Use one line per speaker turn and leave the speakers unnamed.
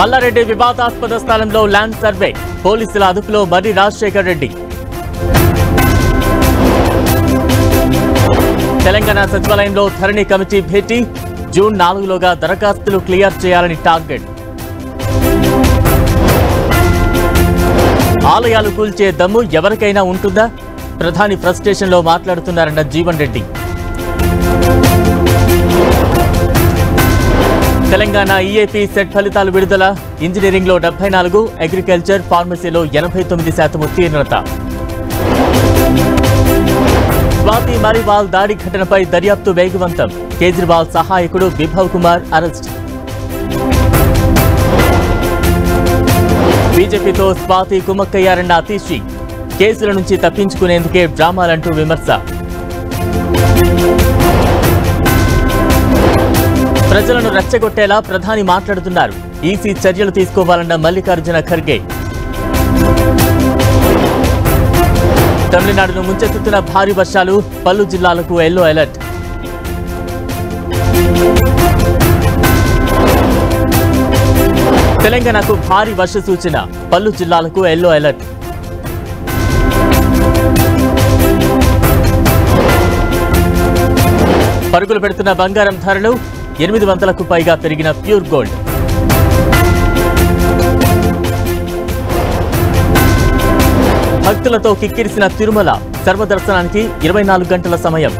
మల్లారెడ్డి వివాదాస్పద స్థలంలో land survey. పోలీసుల అదుపులో మర్రి రాజశేఖర్ రెడ్డి. తెలంగాణ సచివాలయంలో ధరణి కమిటీ భేటీ. జూన్ నాలుగులోగా దరఖాస్తులు క్లియర్ చేయాలని టార్గెట్. ఆలయాలు కూల్చే దమ్ము ఎవరికైనా ఉంటుందా? ప్రధాని ఫ్రస్ట్రేషన్లో మాట్లాడుతున్నారన్న జీవన్ రెడ్డి. తెలంగాణ ఈఏపీ సెట్ ఫలితాలు విడుదల. ఇంజనీరింగ్లో డెబ్బై నాలుగు అగ్రికల్చర్ ఫార్మసీలో ఎనభై తొమ్మిది శాతం ఉత్తీర్ణత స్వాతి మరివాల్ దాడి ఘటనపై దర్యాప్తు వేగవంతం. కేజ్రీవాల్ సహాయకుడు విభవ్ కుమార్ అరెస్ట్. బీజేపీతో స్వాతి కుమ్మక్కయ్యారన్న అతీషి కేసుల నుంచి తప్పించుకునేందుకే డ్రామాలంటూ విమర్శ. ప్రజలను రెచ్చగొట్టేలా ప్రధాని మాట్లాడుతున్నారు. ఈసీ చర్యలు తీసుకోవాలన్న మల్లికార్జున ఖర్గే. తమిళనాడును ముంచెత్తుతున్న భారీ వర్షాలు పలు జిల్లాలకు ఎల్లో అలర్ట్. తెలంగాణకు భారీ వర్ష సూచన పలు జిల్లాలకు ఎల్లో అలర్ట్. పరుగులు పెడుతున్న బంగారం ధరలు ఎనిమిది వందలకు పైగా పెరిగిన ప్యూర్ గోల్డ్. భక్తులతో కిక్కిరిసిన తిరుమల సర్వదర్శనానికి ఇరవై నాలుగు గంటల సమయం.